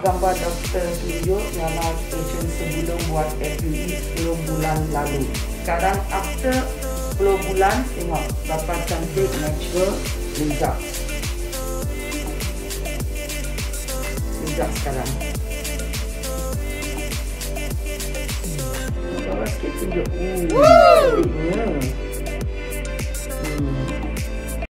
gambar doktor tunjuk nama patient sebelum buat FUE 10 bulan lalu. Sekarang after 10 bulan tengok berapa cantik natural result. Result sekarang. Hmm. Kalau sikit tunjuk. Hmm.